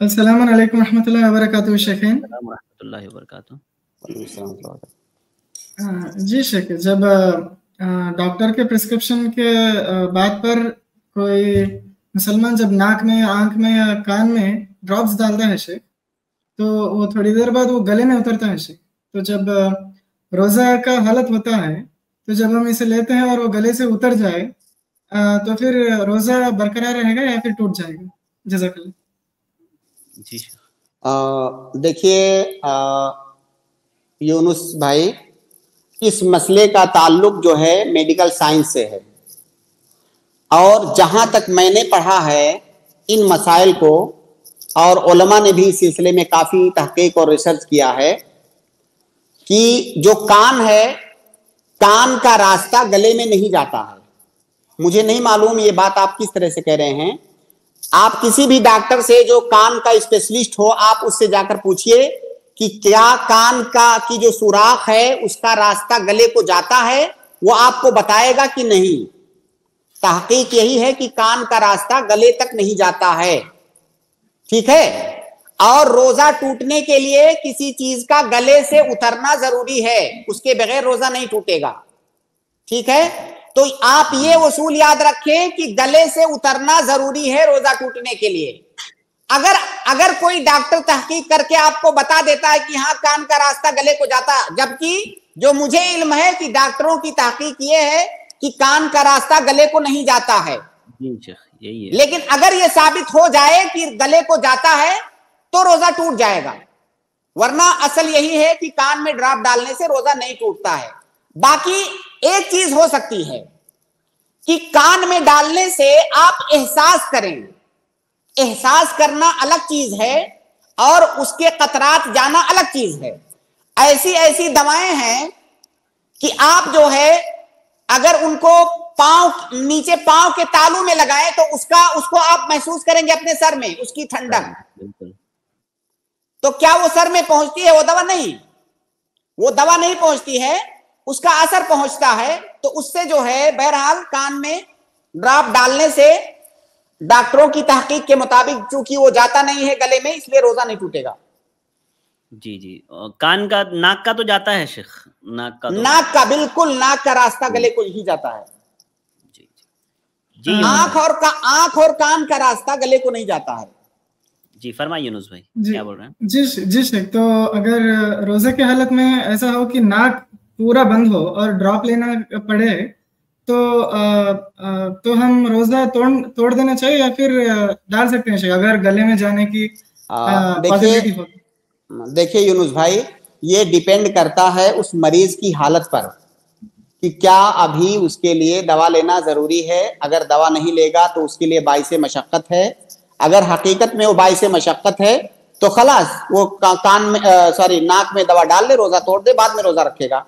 अस्सलाम वालेकुम रहमतुल्लाहि व बरकातुहू शेखैन। अस्सलाम रहमतुल्लाहि व बरकातुहू। हाँ, जी शेख जब डॉक्टर के प्रिस्क्रिप्शन के बात पर कोई मुसलमान जब नाक में आँख में या कान में ड्रॉप्स डालता है शेख, तो वो थोड़ी देर बाद वो गले में उतरता है शेख। तो जब रोज़ा का हालत होता है, तो जब हम इसे लेते हैं और वो गले से उतर जाए तो फिर रोज़ा बरकरार रहेगा या फिर टूट जाएगा? जज़ाकल्लाह। जी। देखिए यूनुस भाई, इस मसले का ताल्लुक जो है मेडिकल साइंस से है। और जहाँ तक मैंने पढ़ा है, इन मसाइल को, और उलमा ने भी इस सिलसिले में काफ़ी तहकीक और रिसर्च किया है, कि जो कान है, कान का रास्ता गले में नहीं जाता है। मुझे नहीं मालूम ये बात आप किस तरह से कह रहे हैं। आप किसी भी डॉक्टर से जो कान का स्पेशलिस्ट हो, आप उससे जाकर पूछिए कि क्या कान का, की जो सुराख है, उसका रास्ता गले को जाता है, वो आपको बताएगा कि नहीं। तहकीक यही है कि कान का रास्ता गले तक नहीं जाता है। ठीक है? और रोजा टूटने के लिए किसी चीज़ का गले से उतरना ज़रूरी है, उसके बगैर रोजा नहीं टूटेगा। ठीक है? तो आप ये उसूल याद रखें कि गले से उतरना ज़रूरी है रोजा टूटने के लिए। अगर अगर कोई डॉक्टर तहकीक करके आपको बता देता है कि हाँ कान का रास्ता गले को जाता जबकि जो मुझे इल्म है कि डॉक्टरों की तहकीक ये है कि कान का रास्ता गले को नहीं जाता है। यही है। लेकिन अगर ये साबित हो जाए कि गले को जाता है तो रोजा टूट जाएगा। वरना असल यही है कि कान में ड्रॉप डालने से रोजा नहीं टूटता है। बाकी एक चीज़ हो सकती है कि कान में डालने से आप एहसास करें। एहसास करना अलग चीज़ है और उसके कतरात जाना अलग चीज़ है। ऐसी ऐसी दवाएँ हैं कि आप जो है अगर उनको पाँव नीचे पाँव के तालू में लगाएँ तो उसका उसको आप महसूस करेंगे अपने सर में उसकी ठंडक। तो क्या वो सर में पहुँचती है वो दवा? नहीं। वो दवा नहीं पहुँचती है उसका असर पहुँचता है तो उससे जो है बहरहाल कान में ड्रॉप डालने से डॉक्टरों की तहकीक के मुताबिक चूँकि वो जाता नहीं है गले में इसलिए रोजा नहीं टूटेगा। जी जी। कान का नाक का तो जाता है शेख। नाक का तो नाक का बिल्कुल नाक का रास्ता गले को ही जाता है। जी जी। जी आँख और का आँख और कान का रास्ता गले को नहीं जाता है। जी फरमाइए यूनुस भाई जी क्या बोल रहे हैं? जी जी शेख तो अगर रोज़े के हालत में ऐसा हो कि नाक पूरा बंद हो और ड्रॉप लेना पड़े तो अ, अ, तो हम रोजा तोड़ तोड़ देना चाहिए या फिर डाल सकते हैं अगर गले में जाने की आ, देखिए देखिए यूनुस भाई ये डिपेंड करता है उस मरीज़ की हालत पर कि क्या अभी उसके लिए दवा लेना ज़रूरी है। अगर दवा नहीं लेगा तो उसके लिए बाईस मशक्कत है। अगर हकीकत में वो बाईस मशक्कत है तो खलास वो का, कान में सॉरी नाक में दवा डाल ले रोजा तोड़ दे बाद में रोजा रखेगा।